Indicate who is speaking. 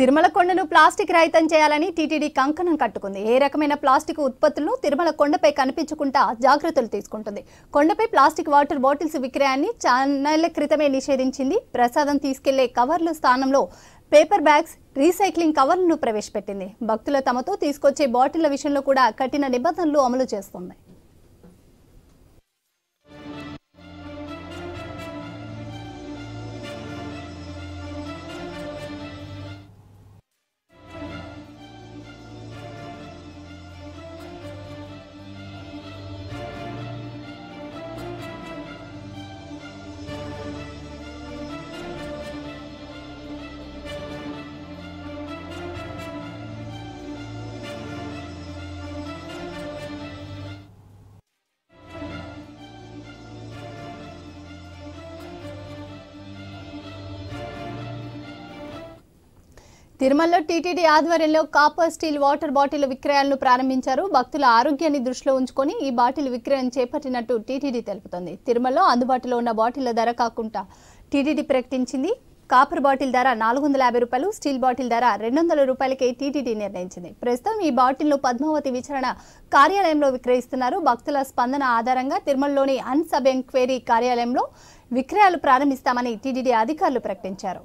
Speaker 1: తిరుమల కొండను ప్లాస్టిక్ రహితం చేయాలని టీటీడీ కంకణం కట్టుకుంది. ఏ రకమైన ప్లాస్టిక్ ఉత్పత్తులను తిరుమల కొండపై కనిపించకుండా జాగ్రత్తలు తీసుకుంటుంది. కొండపై ప్లాస్టిక్ వాటర్ బాటిల్స్ విక్రయాన్ని చానేళ్ళ క్రితమే నిషేధించింది. ప్రసాదం తీసుకెళ్ళే కవర్ల స్థానంలో పేపర్ బ్యాగ్స్ రీసైక్లింగ్ కవర్లను ప్రవేశపెట్టింది. భక్తుల తమతో తీసుకొచ్చే బాటిళ్ళ విషయంలో కూడా కఠిన నిబంధనలు అమలు చేస్తుంది తిరుమలలో టీటీడీ ఆధ్వర్యంలో కాపర్ స్టీల్ వాటర్ బాటిల్ విక్రయాలను ప్రారంభించారు. భక్తుల ఆరోగ్యాన్ని దృష్టిలో ఉంచుకొని ఈ బాటిల్ విక్రయం చేపట్టినట్టు టీటీడీ తెలుపుతోంది. తిరుమలలో అందుబాటులో ఉన్న బాటిళ్ళ ధర కాకుండా టీటీడీ ప్రకటించింది. కాపర్ బాటిల్ ధర నాలుగు వందల యాభై రూపాయలు స్టీల్ బాటిల్ ధర రెండు వందల రూపాయలకే టీటీడీ నిర్ణయించింది. ప్రస్తుతం ఈ బాటిల్ను పద్మావతి విచారణ కార్యాలయంలో విక్రయిస్తున్నారు. భక్తుల స్పందన ఆధారంగా తిరుమలలోని అన్ సబ్ ఎంక్వైరీ కార్యాలయంలో విక్రయాలు ప్రారంభిస్తామని టీటీడీ అధికారులు ప్రకటించారు.